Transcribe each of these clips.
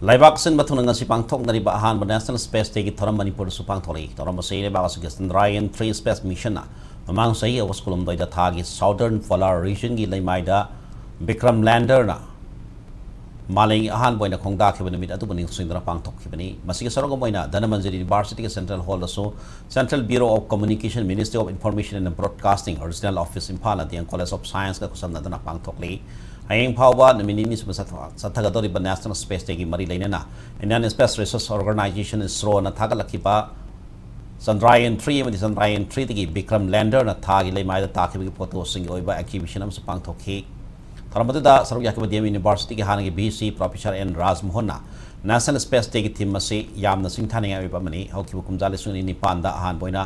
Laibak sen batu nangan si pangtok dari bahan bernasional space tegi toram manipur su pangtoli. Toram masih ini bahas gestan Ryan 3 space mission na. Memang saya awas kolom doida tagi southern polar region gi lay Bikram lander na. Maling ahan boy na kong dak kibun mit atu bening sing pangtok kibuni. Masih ke sarong boy na dana manjeri bar city central hall so central bureau of communication ministry of information and broadcasting original office impala di college of science ka kusam na dana pangtok li. ꯍꯌꯦꯡ ꯐꯥꯎꯕ ꯅꯨꯃꯤꯠ ꯅꯤꯅꯤ ꯁꯨꯕ ꯆꯠꯊꯒꯗꯧꯔꯤꯕ national space ꯗꯦꯒꯤ ꯃꯔꯤ ꯂꯩꯅꯅ Indian space research organisation ꯏꯁꯔꯣꯅ ꯊꯥꯒꯠꯂꯛꯈꯤꯕ ꯆꯟꯗ꯭ꯔꯥꯌꯟ ꯊ꯭ꯔꯤ ꯑꯃꯗꯤ ꯆꯟꯗ꯭ꯔꯥꯌꯟ ꯊ꯭ꯔꯤꯗꯒꯤ ꯕꯤꯀ꯭ꯔꯝ ꯂꯦꯟꯗꯔꯅ ꯊꯥꯒꯤ ꯂꯩꯃꯥꯏꯗ ꯇꯥꯈꯤꯕꯒꯤ ꯐꯣꯇꯣꯁꯤꯡꯒꯤ ꯑꯣꯏꯕ ꯑꯦꯛꯖꯤꯕꯤꯁꯟ ꯑꯃꯁꯨ ꯄꯥꯡꯊꯣꯛꯈꯤ ꯊꯧꯔꯝ ꯑꯗꯨꯗ ꯁꯔꯨꯛ ꯌꯥꯈꯤꯕ ꯗꯤ ꯑꯦꯝ ꯌꯨꯅꯤꯚꯔꯁꯤꯇꯤꯒꯤ ꯍꯥꯟꯅꯒꯤ ꯚꯤ ꯁꯤ ꯄ꯭ꯔꯣꯐꯦꯁꯔ ꯑꯦꯟ ꯔꯥꯖꯃꯣꯍꯟꯅ ꯅꯦꯁꯅꯦꯜ ꯁ꯭ꯄꯦꯁ ꯗꯦꯒꯤ ꯊꯤꯝ ꯑꯁꯤ ꯌꯥꯝꯅ ꯁꯤꯡꯊꯥꯅꯤꯡꯉꯥꯏ ꯑꯣꯏꯕ ꯑꯃꯅꯤ ꯍꯧꯈꯤꯕ ꯀꯨꯝꯖꯥ ꯂꯤꯁꯤꯡ ꯑꯅꯤ ꯅꯤꯄꯥꯟꯗ ꯑꯍꯥꯟꯕ ꯑꯣꯏꯅ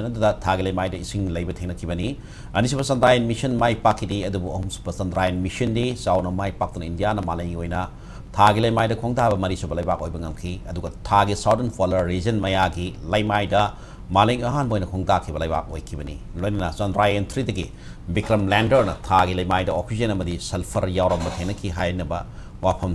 अदुदा थागले माइद इसिंग लेब थेनखिबनी अनिसिब चंद्रायन मिशन माइ पाकिदी अदुबु अहम सुपर चंद्रायन मिशन दी चाउना माइ पाक्तन इंडिया ना मालंगी ओइना थागी लेमाइद खोंगताब मरी सुब लेबाक ओइब ngamखि अदुगा थागी साउदर्न पोलर रीजन मयागी लेमाइदा मालिंग अहान बोइना खोंगताखिब लेबाक ओइखिबनी लोइना चंद्रायन 3 दगी विक्रम लैंडर ना थागी लेमाइदा oxygen अमदी sulphur यावरम थेनखि हाइनबा वाफम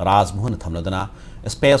Raj Mohan Tamil space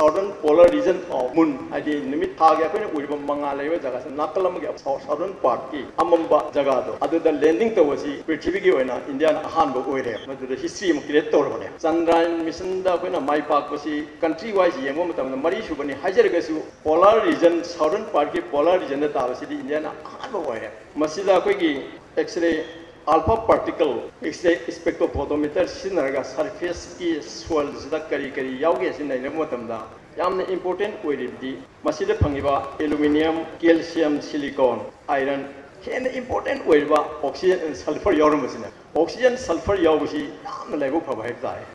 southern polar region of moon adi nimit tha ga koina uriba manga leba jaga sa nakalam ga southern part ki amamba jaga do adu da landing to wasi prithvi gi oina india na ahan bo oire madu da history mu create tor bane chandrayaan mission da koina mai pak wasi country wise yemo matam na mari shu bani hajar ga su polar region southern part ki polar region da ta wasi di india na ahan bo oire masida koi gi x-ray alpha particle x-ray spectrophotometer sinarga surface ki soil sida kari kari yauge sinai na matamda yamna important oiribdi masida phangiba aluminium calcium silicon iron hen important oiriba oxygen and sulfur yaurum masina oxygen sulfur yaubusi yamna laibu phaba hek dai